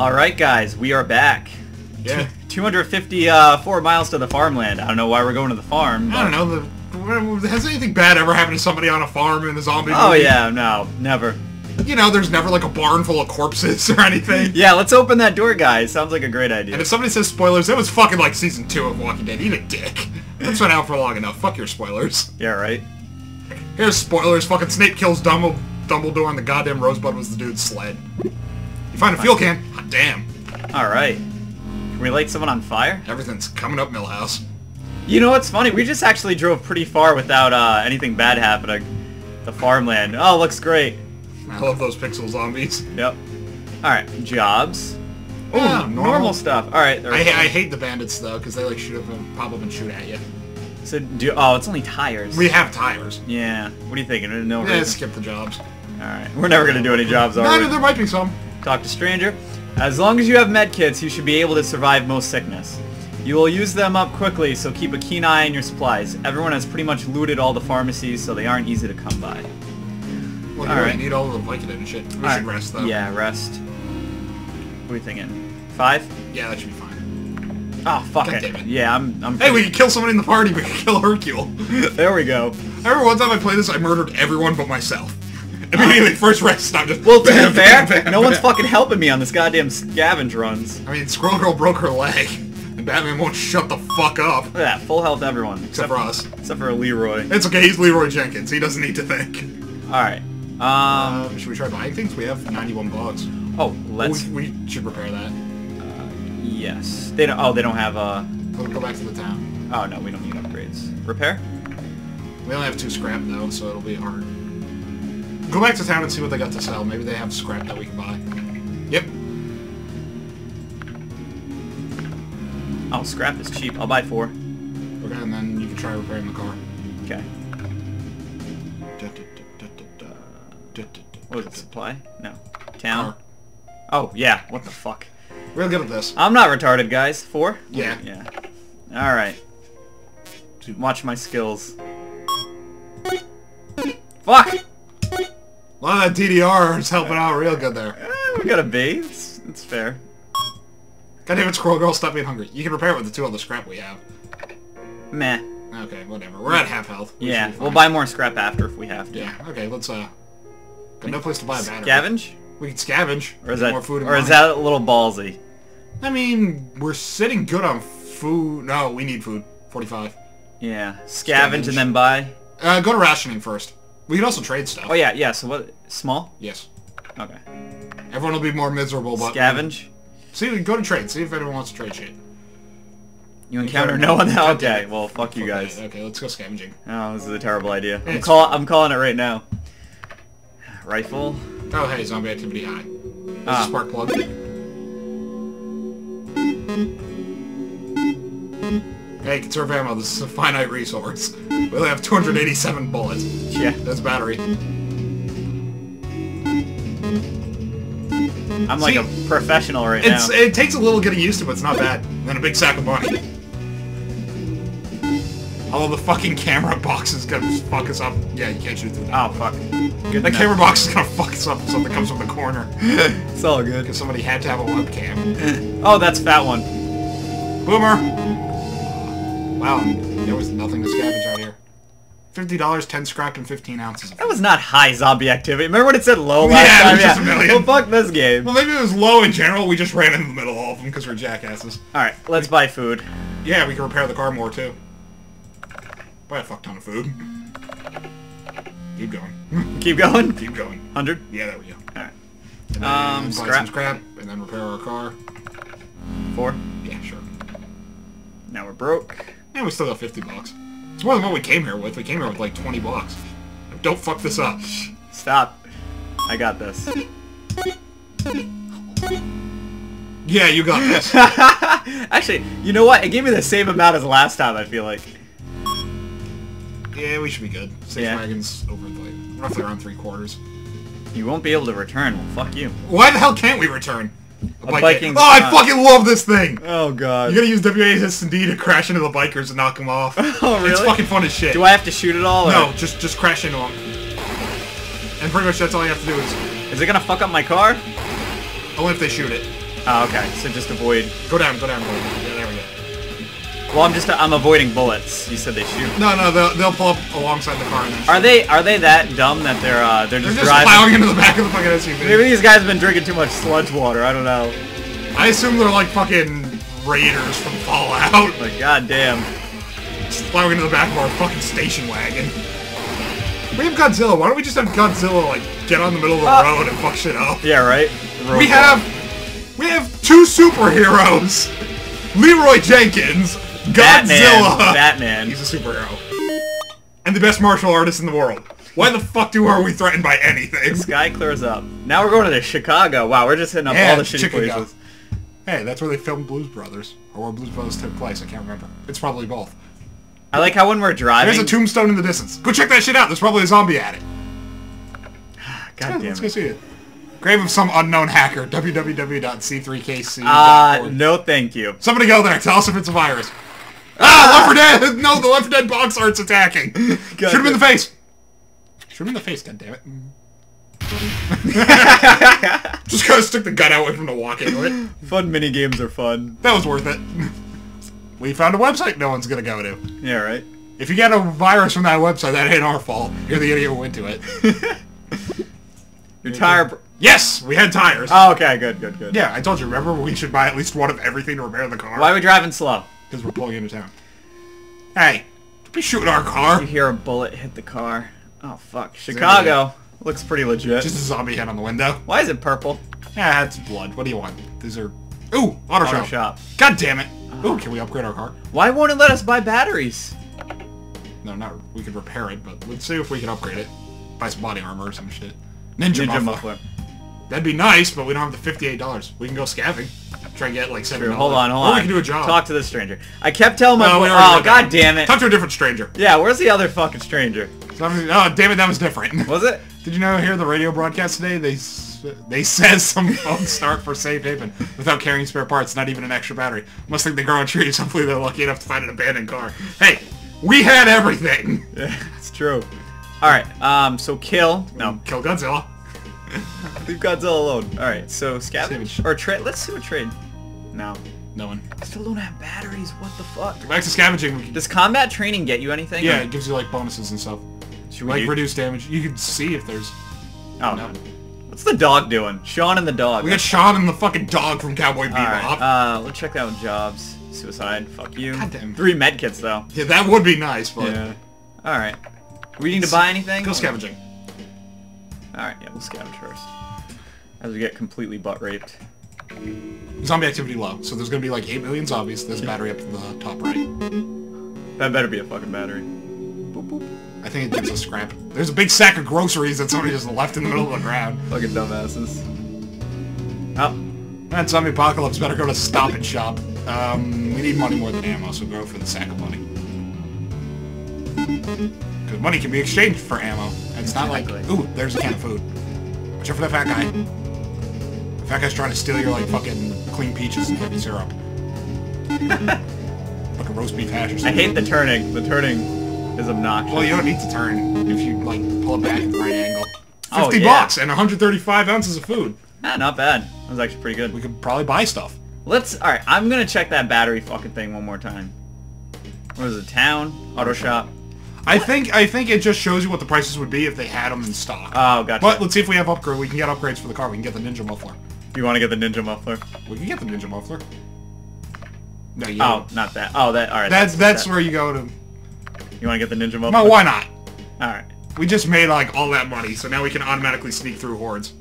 Alright guys, we are back. Yeah. 254 miles to the farmland. I don't know why we're going to the farm. I don't know. The, has anything bad ever happened to somebody on a farm in a zombie oh, movie? Oh yeah, no, never. You know, there's never like a barn full of corpses or anything. Yeah, let's open that door, guys. Sounds like a great idea. And if somebody says spoilers, it was fucking like season two of Walking Dead. Eat a dick. That's been out for long enough. Fuck your spoilers. Yeah, right? Here's spoilers. Fucking Snape kills Dumbledore, Dumbledore and the goddamn Rosebud was the dude's sled. You find a fuel can. Hot damn. Alright. Can we light someone on fire? Everything's coming up, Milhouse. You know what's funny? We just actually drove pretty far without uh, anything bad happening. The farmland. Oh, looks great. I love those pixel zombies. Yep. Alright, jobs. Oh, Yeah, normal. normal. stuff. Alright, I, I hate the bandits though, because they like shoot up and pop up and shoot at you. so do, oh, it's only tires. We have tires. yeah. What are you thinking? No Yeah, reason. skip the jobs. Alright. We're never gonna do any jobs, are No, we? no, there might be some. Talk to stranger. As long as you have medkits, you should be able to survive most sickness. You will use them up quickly, so keep a keen eye on your supplies. Everyone has pretty much looted all the pharmacies, so they aren't easy to come by. Well, you All right. need all the Vicodin and shit. We Alright, should rest though. Yeah, rest. What are you thinking? Five? Yeah, that should be fine. Oh, fuck God it. it. Yeah, I'm... I'm Hey, we can kill someone in the party. We can kill Hercule. there we go. I remember one time I played this, I murdered everyone but myself. Immediately, first rest, I'm just. Well, to bam, be fair, bam, bam, no one's fucking helping me on this goddamn scavenge runs. I mean, Squirrel Girl broke her leg, and Batman won't shut the fuck up. Look at that, full health everyone. Except for us. Except for Leroy. It's okay, he's Leroy Jenkins. He doesn't need to think. Alright. Um, Um, should we try buying things? We have 91 bucks. oh, let's... We, we should repair that. Yes. They don't... Oh, they don't have, uh... We'll go back to the town. Oh, no, we don't need upgrades. Repair? We only have two scrap though, so it'll be hard. Go back to town and see what they got to sell. Maybe they have scrap that we can buy. Yep. Oh, scrap is cheap. I'll buy four. Okay, and then you can try repairing the car. Okay. What was it, supply? No. Town? Car. Oh, yeah. What the fuck? Real good at this. I'm not retarded, guys. Four? Yeah. Yeah. Alright. Watch my skills. Fuck! A lot of that DDR is helping out real good there. Eh, we got a B. It's, it's fair. God damn it, Squirrel Girl, stop being hungry. You can repair it with the two other scrap we have. Meh. Okay, whatever. We're at half health. We yeah, we'll buy more scrap after if we have to. Yeah, okay, let's, uh... Got no place to buy a battery. Scavenge? We can scavenge. Or is that, more food or is that a little ballsy? I mean, we're sitting good on food. No, we need food. 45. Yeah. Scavenge, Scavenge. and then buy? Uh, go to rationing first. We can also trade stuff. Oh yeah, yeah, so what, small? Yes. Okay. Everyone will be more miserable, but... Scavenge? See, go to trade. See if anyone wants to trade shit. You encounter no one that... Okay, well, fuck you guys. Okay, let's go scavenging. Oh, this is a terrible idea. I'm, call I'm calling it right now. Rifle? Oh, hey, zombie activity high. There's Ah. spark plug. Hey, conserve ammo. This is a finite resource. We only have 287 bullets. Yeah. That's battery. I'm like a professional right It's now. It takes a little getting used to, but it's not bad. And a big sack of money. Although the fucking camera box is gonna fuck us up. Yeah, you can't shoot through that. Oh, fuck. Good The enough. camera box is gonna fuck us up if something comes from the corner. It's all good. Because somebody had to have a webcam. Oh, that's fat one. Boomer! Wow, there was nothing to scavenge out here. Fifty dollars, ten scrap, and fifteen ounces. That was not high zombie activity. Remember when it said low last Yeah, it time? was just a million. Well, fuck this game. well, maybe it was low in general. We just ran in the middle of all of them because we're jackasses. Alright, let's buy food. Yeah, we can repair the car more too. Buy a fuck ton of food. Keep going. Keep going. Keep going. 100? Yeah, there we go. Alright. And then Um, scrap. some scrap, and then repair our car. Four. Yeah, sure. Now we're broke. Yeah, we still got 50 bucks. It's more than what we came here with. We came here with like 20 bucks. Don't fuck this up. Stop. I got this. Yeah, you got this. Actually, you know what? It gave me the same amount as last time, I feel like. yeah, we should be good. Six Yeah. wagons over like roughly around three quarters. You won't be able to return. Well, fuck you. Why the hell can't we return? A bike- Viking- Oh, I fucking love this thing! Oh, God. You gotta use WASD to crash into the bikers and knock them off. Oh, really? It's fucking fun as shit. Do I have to shoot it all? or- No, just just crash into them. And pretty much that's all you have to do is Is it gonna fuck up my car? only if they shoot it. Oh, okay. So just avoid. Go down, go down, go down. Well, I'm just I'm avoiding bullets. You said they shoot. No, no, they'll, they'll pull up alongside the car. Are they are they that dumb that they're uh they're They're just, just driving? plowing into the back of the fucking SUV. Maybe these guys have been drinking too much sludge water. I don't know. I assume they're like fucking raiders from Fallout. Like goddamn. Just plowing into the back of our fucking station wagon. We have Godzilla. Why don't we just have Godzilla like get on the middle of the Uh, road and fuck shit up? Yeah, right. We have we have two superheroes. Leroy Jenkins, Godzilla. Batman. Batman. He's a superhero. And the best martial artist in the world. Why the fuck do are we threatened by anything? Sky clears up. Now we're going to Chicago. Wow, we're just hitting up Yeah, all the shitty Chicago. places. Hey, that's where they filmed Blues Brothers. Or where Blues Brothers took place, I can't remember. It's probably both. I like how when we're driving. There's a tombstone in the distance. Go check that shit out. There's probably a zombie at it. God damn Let's go see it. Grave of some unknown hacker. www.c3kc.org. Uh, no, thank you. Somebody go there. Tell us if it's a virus. Ah, Left 4 Dead! No, the Left 4 Dead box art's attacking. Shoot him in the face. Shoot him in the face, goddammit. Just gotta stick the gun out away from the walk into it. Fun mini games are fun. That was worth it. We found a website no one's gonna go to. Yeah, right. If you get a virus from that website, that ain't our fault. You're the idiot who went to it. Your tire. yes, we had tires. Oh, okay, good, good, good. yeah, I told you. Remember, we should buy at least one of everything to repair the car. Why are we driving slow? Because we're pulling into town. Hey, don't be shooting our car. You hear a bullet hit the car. Oh fuck, Chicago looks pretty legit. Just a zombie head on the window. Why is it purple? Yeah, that's blood. What do you want? These are... Ooh, auto, Auto shop. shop. God damn it. Ooh, can we upgrade our car? Why won't it let us buy batteries? No, not... We could repair it, but let's see if we can upgrade it. Buy some body armor or some shit. Ninja, Ninja muffler. muffler. That'd be nice, but we don't have the $58. We can go scavenging. Try and get like $7. True. Hold on, hold or on. we can do a job. Talk to the stranger. I kept telling my Oh, boy. Oh, god down. damn it. Talk to a different stranger. Yeah, where's the other fucking stranger? Oh, damn it, that was different. Was it? Did you know hear the radio broadcast today? They they says some phones start for safe haven without carrying spare parts, not even an extra battery. Must think they grow on trees. Hopefully they're lucky enough to find an abandoned car. Hey, we had everything. Yeah, it's true. Alright, um, so kill. No, Kill Godzilla. leave Godzilla alone. Alright, so scavenge. Or trade. Let's do a trade. No. No one. I Still don't have batteries. What the fuck? Back to scavenging. Does combat training get you anything? yeah, it gives you like bonuses and stuff. Should we Like reduce damage. You can see if there's. Oh, no. What's the dog doing? Sean and the dog. We got Sean and the fucking dog from Cowboy Bebop. Alright, uh, let's check that out jobs. Suicide. Fuck you. Goddamn. Three medkits though. yeah, that would be nice, but Yeah. Alright. We need to buy anything? go scavenging. Alright, yeah, we'll scavenge first. As we get completely butt raped. Zombie activity low, so there's gonna be like 8 million zombies. There's a battery up in the top right. That better be a fucking battery. Boop, boop. I think it gives us scrap. There's a big sack of groceries that somebody just left in the middle of the ground. Fucking dumbasses. Oh, That zombie apocalypse better go to Stop and Shop. Um, we need money more than ammo, so go for the sack of money. Because money can be exchanged for ammo. It's not like, ooh, there's a can of food. Watch out for that fat guy. The fat guy's trying to steal your, like, fucking clean peaches and heavy syrup. Fucking roast beef hash or something. I hate the turning. The turning is obnoxious. Well, you don't need to turn if you, like, pull it back at the right angle. 50 Oh, yeah. bucks and 135 ounces of food. Ah, not bad. That was actually pretty good. We could probably buy stuff. Let's, alright, I'm gonna check that battery fucking thing one more time. What is it, town? Auto shop? I think I think it just shows you what the prices would be if they had them in stock. Oh, gotcha. but let's see if we have upgrade. We can get upgrades for the car. We can get the Ninja Muffler. You wanna get the ninja muffler? We can get the Ninja Muffler. No, you Oh, not that. Oh, that, alright. that's that's that. where you go to. You wanna get the ninja muffler? No, why not? Alright. We just made like all that money, so now we can automatically sneak through hordes.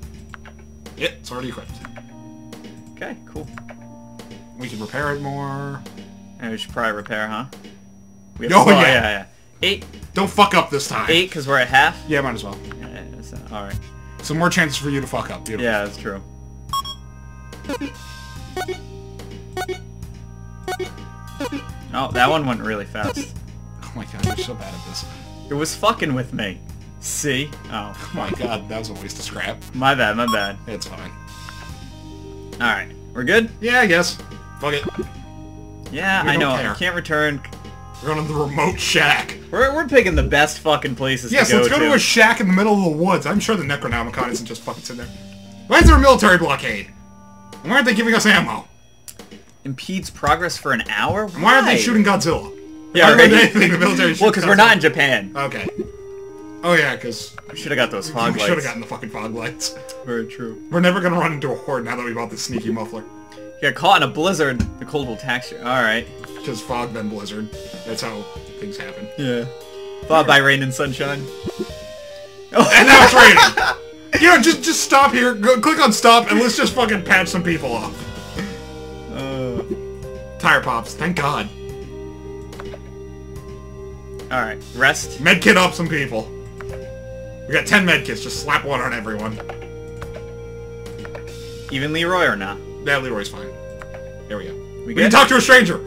Yep, it's already equipped. Okay, cool. We can repair it more. And we should probably repair, huh? We Oh, yeah. yeah, yeah. Eight, Don't fuck up this time. eight, because we're at half? Yeah, might as well. Yeah, not- alright. Some more chances for you to fuck up. Beautiful. Yeah, that's true. Oh, that one went really fast. Oh my god, you're so bad at this. It was fucking with me. See? Oh, Oh my god, that was a waste of scrap. my bad, my bad. It's fine. Alright, we're good? Yeah, I guess. Fuck it. Yeah, We I know. care. I can't return. We're going to the remote shack. We're, we're picking the best fucking places Yes, to go let's go to. a shack in the middle of the woods. I'm sure the Necronomicon isn't just fucking sitting there. Why is there a military blockade? And why aren't they giving us ammo? Impedes progress for an hour? And why aren't they shooting Godzilla? Yeah, Why right. anything the military well, because we're not in Japan. Okay. Oh yeah, because We should have got those fog we should have gotten the fucking fog lights. Very true. We're never gonna run into a horde now that we bought this sneaky muffler. Get caught in a blizzard. The cold will tax you. All right. Because fog then blizzard. That's how things happen. Yeah. Followed by rain and sunshine. Oh. And now it's raining! You know, just just stop here, go, click on stop, and let's just fucking patch some people off. Uh, Tire pops, thank god. all right. Rest. Medkit up some people. We got 10 medkits, just slap one on everyone. Even Leroy or not? That Leroy's fine. There we go. We We can talk to a stranger!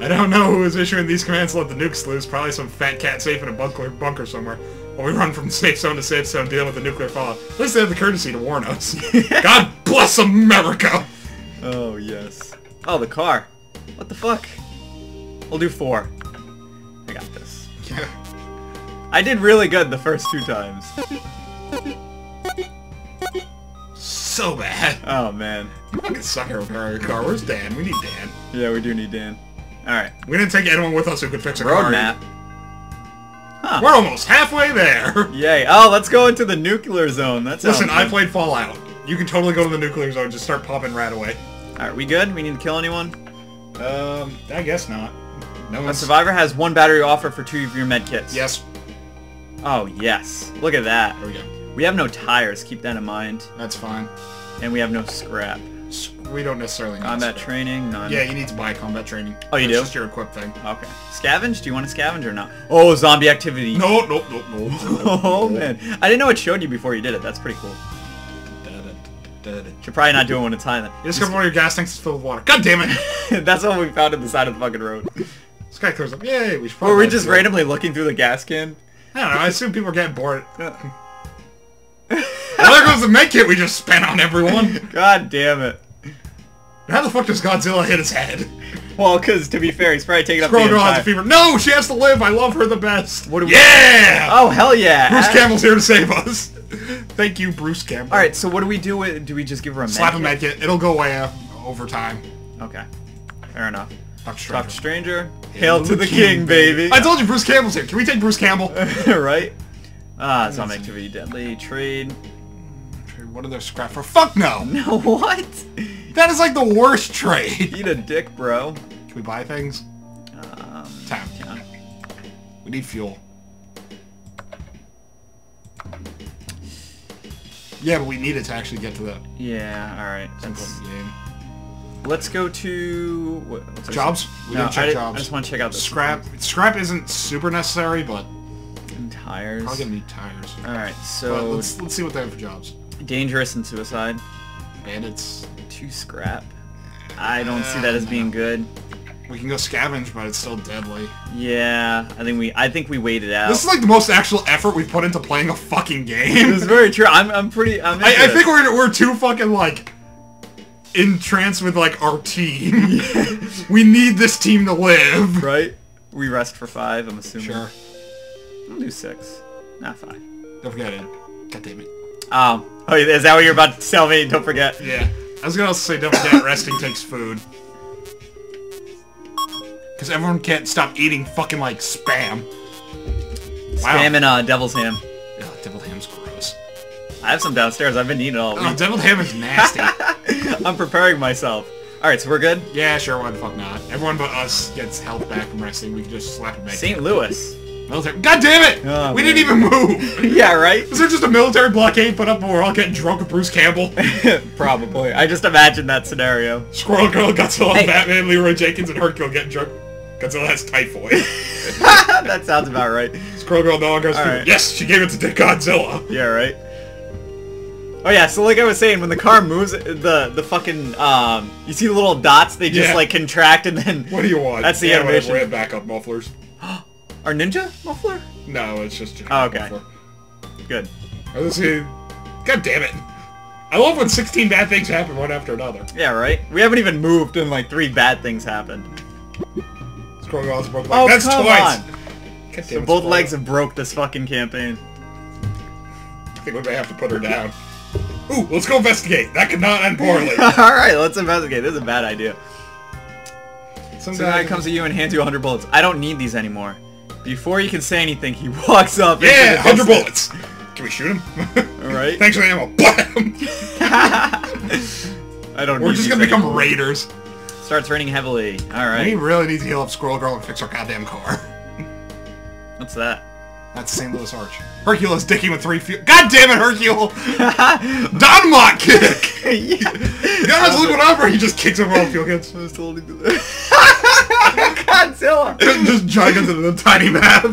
I don't know who is issuing these commands to let the nukes loose. Probably some fat cat safe in a bunker, bunker somewhere. While we run from safe zone to safe zone dealing with the nuclear fallout. At least they have the courtesy to warn us. God bless America! Oh yes. Oh, the car. What the fuck? We'll do four. I got this. Yeah. I did really good the first two times. So bad. Oh man. You fucking sucker repairing your car. Where's Dan? We need Dan. Yeah, we do need Dan. All right. We didn't take anyone with us who could fix a car. Roadmap. Huh. We're almost halfway there. Yay. Oh, let's go into the nuclear zone. That's Listen, I played Fallout. You can totally go to the nuclear zone. Just start popping right away. Alright, we good? We need to kill anyone? Um, I guess not. No A survivor has one battery offer for two of your med kits. Yes. Oh, yes. Look at that. There we go. We have no tires, keep that in mind. That's fine. And we have no scrap. We don't necessarily need Combat training, none. Yeah, you need to buy combat training. Oh, you That's do? just your equip thing. Okay. Scavenge? Do you want to scavenge or not? Oh, zombie activity. No, no, no, no. oh, man. I didn't know it showed you before you did it. That's pretty cool. you should probably not do it when it's high then. You discover one of your gas tanks is filled with water. God damn it! That's what we found at the side of the fucking road. This guy clears up. Yay, we should Were we just randomly looking through the gas can? I don't know, I assume people are getting bored. Well, there goes the med kit we just spent on everyone. God damn it. How the fuck does Godzilla hit his head? Well, because to be fair, he's probably taking up Squirrel the Girl has a entire... fever. No, she has to live. I love her the best. What do we- yeah! Oh, hell yeah. Bruce Ah. Campbell's here to save us. Thank you, Bruce Campbell. Alright, so what do we do with... Do we just give her a Slap a med medkit. It'll go away uh, over time. Okay. Fair enough. Dr. Stranger. Stranger. Hail to the king, baby. I told you Bruce Campbell's here. Can we take Bruce Campbell? right? Ah, zombie activity deadly. Trade. what are their scrap for? Fuck no! No, what? That is like the worst trade. Eat a dick, bro. Can we buy things? Um, Tap. yeah. We need fuel. Yeah, but we need it to actually get to the Yeah, alright. some Let's, point in the game. let's go to... What, what's Jobs? We No, didn't check I, did- jobs. I just want to check out the Scrap. Scrap isn't super necessary, but and tires. probably gonna need tires. Alright, But so... let's let's see what they have for jobs. Dangerous and suicide. Bandits. Two scrap. I don't see that as um, being good. We can go scavenge, but it's still deadly. Yeah, I think we I think we waited out. This is like the most actual effort we've put into playing a fucking game. It's very true. I'm I'm pretty I'm I, I think we're we're too fucking like entranced with like our team. we need this team to live. right? We rest for five, I'm assuming. Sure. I'll do six. Not five. Don't forget it. God damn it. Oh. Oh, is that what you're about to tell me? Don't forget. Yeah. I was gonna also say don't forget resting takes food. Because everyone can't stop eating fucking like spam. Wow. Spam and uh, devil's ham. Ugh, deviled ham's gross. I have some downstairs. I've been eating all Oh, week. deviled ham is nasty. I'm preparing myself. Alright, so we're good? yeah, sure, why the fuck not? Everyone but us gets health back from resting. We can just slap it back. St. Louis. Military. God damn it! Oh, we man. didn't even move. yeah, right? Is there just a military blockade put up and we're all getting drunk with Bruce Campbell? Probably. I just imagined that scenario. Squirrel Girl, Godzilla, Hey. Batman, Leroy Jenkins, and Hercule getting drunk. Godzilla has typhoid. that sounds about right. Squirrel Girl no longer has. Alright. Yes, she gave it to Godzilla. Yeah, right. Oh yeah, so like I was saying, when the car moves, the the fucking um, you see the little dots, they just Yeah. like contract and then. What do you want? That's the yeah, whatever, animation. We have backup mufflers. Our ninja muffler? No, it's just Oh, okay. muffler. Good. Let's see. God damn it. I love when 16 bad things happen one after another. Yeah, right. We haven't even moved, and like three bad things happened. Squirrel Girl's broke leg. Oh That's come twice. on! God damn So both legs have broke this fucking campaign. I think we may have to put her down. Ooh, let's go investigate. That could not end poorly. Alright, let's investigate. This is a bad idea. Some So guy comes to you and hands you 100 bullets. I don't need these anymore. Before you can say anything, he walks up. Yeah, 100 distance. bullets. Can we shoot him? Alright. Thanks for the ammo. Blam! I don't We're just gonna become anymore. raiders. Starts raining heavily. All right. We really need to heal up Squirrel Girl and fix our goddamn car. What's that? That's St. Louis Arch. Hercules dicking with three feet. God damn it, Hercule! Dynamite kick! yeah. You guys look what over, he just kicks him off fuel kids. I was told to do that. Godzilla! just giant into the tiny map.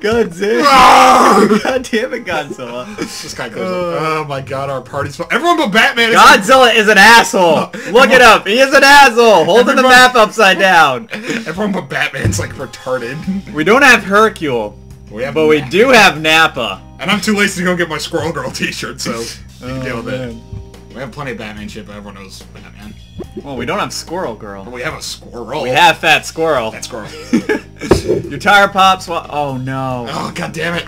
Godzilla! Ah! God damn it, Godzilla. this guy goes, oh my god, our party's fun. Everyone but Batman is Godzilla is an asshole! Look it up, he is an asshole! Holding the map upside down! Everyone but Batman's like retarded. We don't have Hercule, We have but we do have Nappa. And I'm too lazy to go get my Squirrel Girl t-shirt, so you can deal with man. it. We have plenty of Batman shit, but everyone knows Batman. Well, we don't have Squirrel Girl. We have a squirrel. We have Fat Squirrel. Fat squirrel. Your tire pops. Oh no. oh god damn it.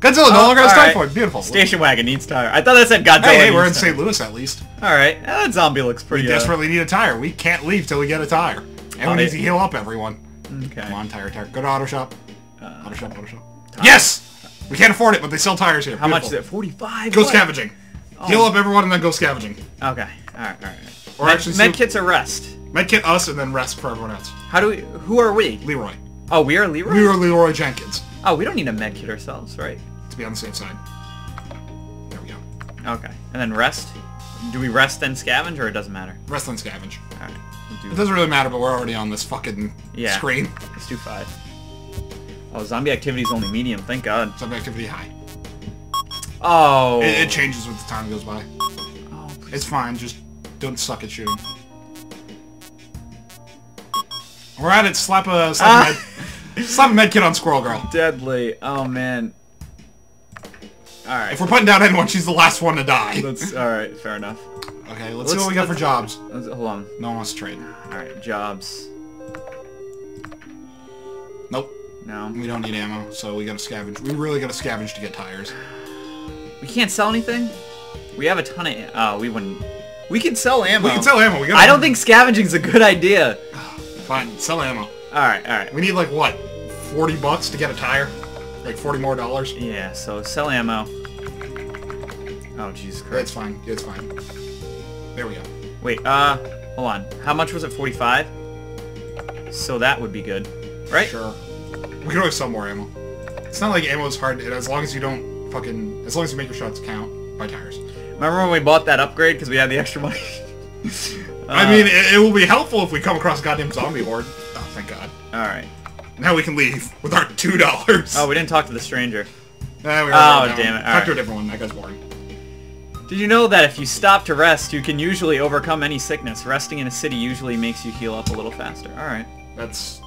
Godzilla no Oh, longer has alright. typhoid. Beautiful. Station wagon needs tire. I thought that said Godzilla. Hey, hey, we're in St. Louis at least. tire. All right, that zombie looks pretty. We uh, desperately need a tire. We can't leave till we get a tire. And Oh, we need to heal up everyone. Okay. Come on, tire, tire. Go to auto shop. Uh, Auto shop, auto shop. Yes! We can't afford it, but they sell tires here. how much is Beautiful. it? Forty-five. Go What? scavenging. Heal up everyone and then go scavenging. Okay. All right. All right. Or med, actually, med see- kits are rest. Medkit us and then rest for everyone else. How do we? Who are we? Leroy. Oh, we are Leroy. We are Leroy Jenkins. Oh, we don't need a med kit ourselves, right? To be on the safe side. There we go. Okay. And then rest. Do we rest then scavenge, or it doesn't matter? Rest and scavenge. All right. We'll It doesn't really matter, but we're already on this fucking Yeah. screen. Let's do five. Oh, zombie activity is only medium. Thank God. Zombie activity high. Oh. It, it changes with the time goes by. oh. It's fine, just don't suck at shooting. We're at it, slap a slap Ah. a med slap a med kit on Squirrel Girl. Deadly. Oh man. All right. If we're putting down anyone, she's the last one to die. Let's. All right. Fair enough. Okay, let's, see Let's- what we got for jobs. Let's, hold on. No one wants to trade. All right. Jobs. Nope, No. we don't need ammo, so we gotta scavenge. We really gotta scavenge to get tires. We can't sell anything. We have a ton of. Oh, we wouldn't. We can sell ammo. We can sell ammo. We. I don't think scavenging's a good idea. Fine, sell ammo. All right. All right. We need like what, forty bucks to get a tire? Like forty more dollars? Yeah. So sell ammo. Oh Jesus It's Christ. fine. It's fine. There we go. Wait. Uh. Hold on. How much was it? Forty-five. So that would be good, right? Sure. We can always sell more ammo. It's not like ammo is hard, as long as you don't fucking, as long as you make your shots count, buy tires. Remember when we bought that upgrade because we had the extra money? I Uh, mean, it, it will be helpful if we come across a goddamn zombie horde. Oh, thank God. All right. Now we can leave with our two dollars. Oh, we didn't talk to the stranger. Ah, we Oh, damn it. Talk Alright. to a different one. That guy's boring. Did you know that if you stop to rest, you can usually overcome any sickness? Resting in a city usually makes you heal up a little faster. All right. That's.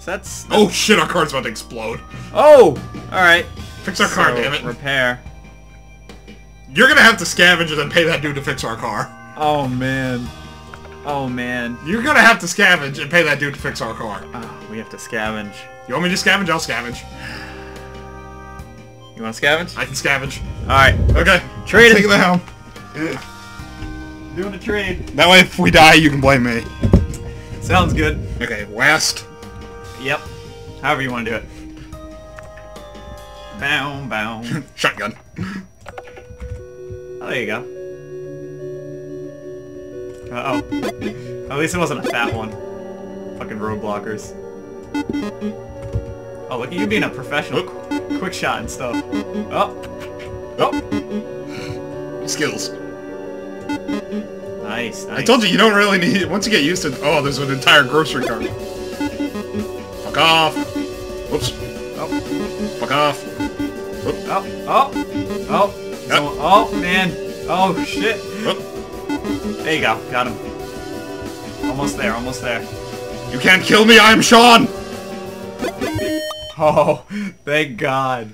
So that's. Oh shit! Our car's about to explode. Oh. All right. Fix our car, So, damn it. Repair. You're gonna have to scavenge and then pay that dude to fix our car. Oh man. Oh man. You're gonna have to scavenge and pay that dude to fix our car. Oh, we have to scavenge. You want me to scavenge? I'll scavenge. You want to scavenge? I can scavenge. All right. Okay. Trade it! Take it. the helm. Doing a trade. That way, if we die, you can blame me. Sounds good. Okay, west. Yep. However you want to do it. Bow, bow. Shotgun. Oh, there you go. Uh oh. At least it wasn't a fat one. Fucking road blockers. Oh, look at you being a professional. Qu- Quick shot and stuff. Oh. Oh. Skills. Nice, nice. I told you, you don't really need Once you get used to Oh, there's an entire grocery cart. Fuck off. Whoops. Oh, Fuck off. oh, oh, oh. So- oh, man. Oh, shit. There you go. Got him. Almost there, almost there. You can't kill me, I am Sean! Oh, thank God.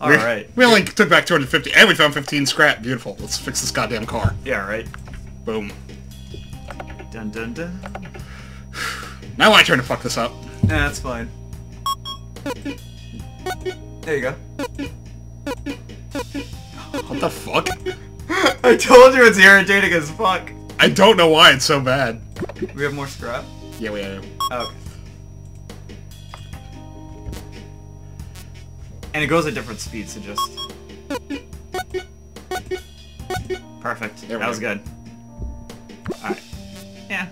Alright. We- We only took back 250, and we found 15 scrap. Beautiful. Let's fix this goddamn car. Yeah, right. Boom. Dun dun dun. Now I turn to fuck this up. Nah, that's fine. There you go. What the fuck? I told you it's irritating as fuck. I don't know why it's so bad. We have more scrap? Yeah, we have. Okay. And it goes at different speeds, so just... Perfect. There that was go. good. Alright. Yeah.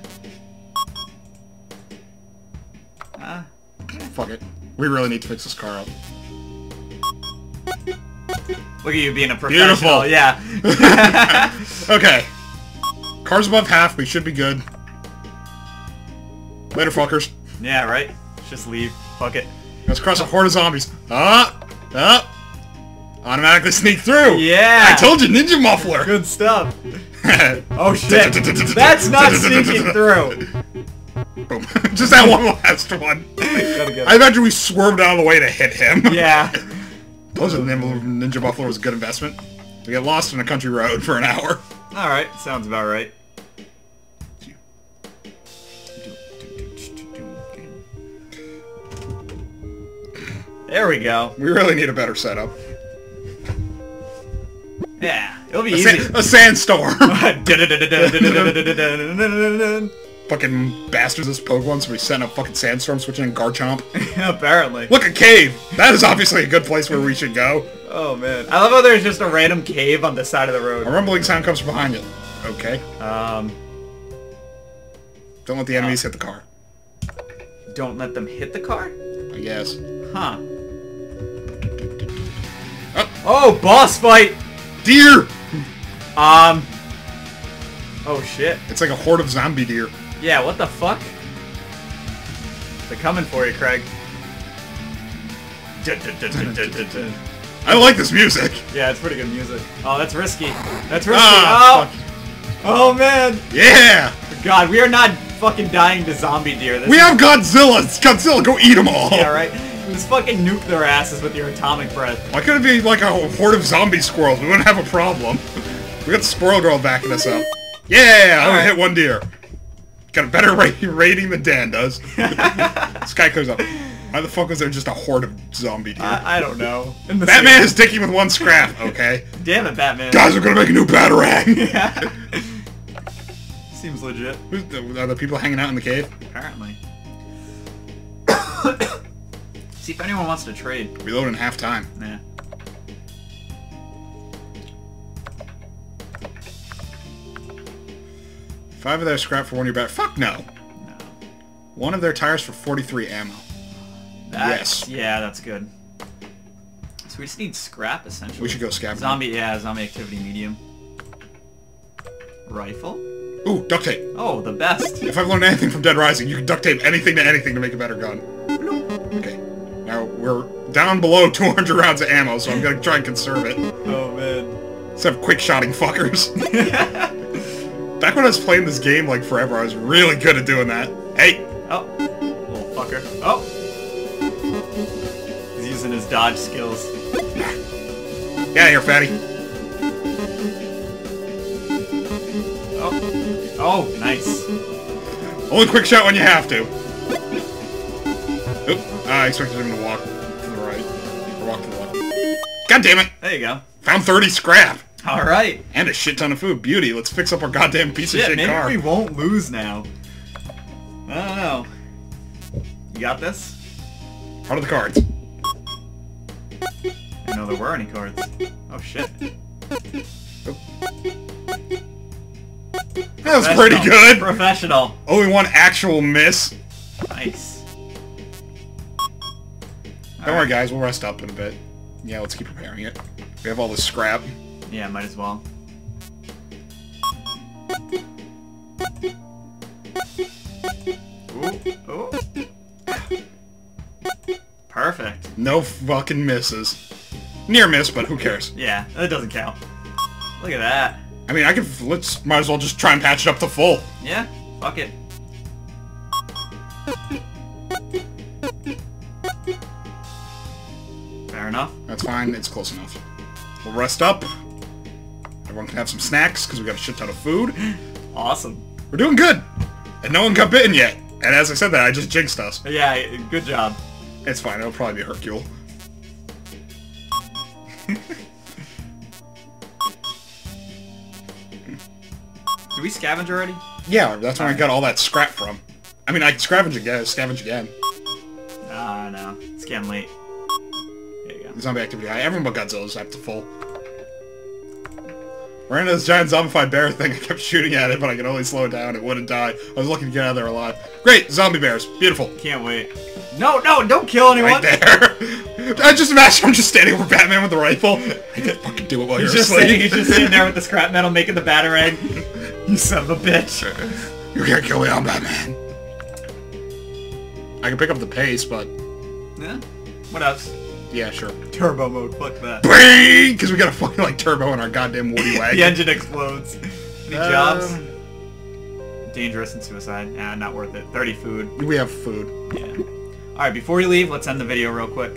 Uh, Fuck it. We really need to fix this car up. Look at you being a professional. Beautiful. Yeah. Okay. Car's above half. We should be good. Later, fuckers. yeah, right? Just leave. Fuck it. Let's cross a horde of zombies. Ah! Ah! Automatically sneak through! Yeah! I told you, ninja muffler! Good stuff. Oh shit. That's not sneaking through. Boom. Just that one last one. I imagine we swerved out of the way to hit him. Yeah. Those are the ninja muffler was a good investment. We get lost in a country road for an hour. Alright, sounds about right. There we go. We really need a better setup. Yeah, it'll be A, easy. a sandstorm. Fucking bastards this Pokemon, so we sent a fucking sandstorm switching in Garchomp. Apparently. Look, a cave! That is obviously a good place where we should go. Oh man. I love how there's just a random cave on the side of the road. A rumbling sound comes from behind you. Okay. Um, Don't let the enemies hit the car. don't let them hit the car? I guess. Huh. Oh, Oh, boss fight! deer! Um. Oh shit. It's like a horde of zombie deer. Yeah, what the fuck? They're coming for you, Craig. I like this music. Yeah, it's pretty good music. Oh, that's risky. That's risky. Ah, oh! Oh man! Yeah! God, we are not fucking dying to zombie deer. This We have Godzilla! It's Godzilla, go eat them all! Yeah, right? Just fucking nuke their asses with your atomic breath. Why couldn't it be like a horde of zombie squirrels? We wouldn't have a problem. We got the squirrel girl backing us up. Yeah! I'm gonna Alright. hit one deer. Got a better ra- rating than Dan does. this guy comes up. Why the fuck was there just a horde of zombie deer? I, I don't know. Batman is sticking with one scrap, okay? Damn it, Batman. Guys, we're gonna make a new Batarang! Yeah. Seems legit. Who's the, are the people hanging out in the cave? Apparently. See if anyone wants to trade. Reload in half time. Yeah. Five of their scrap for one of your bat. Fuck no! No. One of their tires for 43 ammo. That's, Yes. Yeah, that's good. So we just need scrap, essentially. We should go scavenge. Zombie, yeah, zombie activity medium. Rifle? Ooh, duct tape. Oh, the best. If I've learned anything from Dead Rising, you can duct tape anything to anything to make a better gun. Okay. Now, we're down below 200 rounds of ammo, so I'm gonna try and conserve it. Oh, man. Except quick shotting fuckers. Back when I was playing this game, like, forever, I was really good at doing that. Hey! Oh, little fucker. Oh! He's using his dodge skills. Get out here, fatty. Oh. Oh, nice. Only quick shot when you have to. Oop. I expected him to walk to the right. Or walk to the left. God damn it! There you go. Found 30 scrap! Alright. And a shit ton of food. Beauty. Let's fix up our goddamn piece of Shit, shit maybe car. we won't lose now. I don't know. You got this? How of the cards? I didn't know there were any cards. Oh shit. That was pretty good! Professional. Oh, Only one actual miss. Nice. Don't worry, guys. We'll rest up in a bit. Yeah, let's keep preparing it. We have all this scrap. Yeah, might as well. Ooh, ooh. Perfect. No fucking misses. Near miss, but who cares? Yeah, that doesn't count. Look at that. I mean, I could. Let's. Might as well just try and patch it up to full. Yeah, fuck it. Fair enough. That's fine. It's close enough. We'll rest up. Everyone can have some snacks because we got a shit ton of food. Awesome. We're doing good. And no one got bitten yet. And as I said that, I just jinxed us. Yeah, good job. It's fine. It'll probably be Hercule. Did we scavenge already? Yeah, that's where I got all that scrap from. I mean, I scavenge again. Scavenge again. Ah, no. It's getting late. There you go. Zombie activity high. Everyone but Godzilla's up to full. Ran into this giant zombified bear thing. I kept shooting at it, but I could only slow it down. It wouldn't die. I was looking to get out of there alive. Great! Zombie bears. Beautiful. Can't wait. No, no, don't kill anyone! Right there. I just imagine I'm just standing over Batman with the rifle. I can fucking do it while He's you're just, asleep. sitting, he's just sitting there with the scrap metal making the batarang. you son of a bitch. You're gonna kill me, I'm Batman. I can pick up the pace, but Yeah. What else? Yeah, sure. Turbo mode, fuck that. Because we got a fucking like turbo in our goddamn Woody wagon. the engine explodes. Any Um, jobs? Dangerous and suicide. Nah, not worth it. 30 food. We have food. Yeah. Alright, before we leave, let's end the video real quick.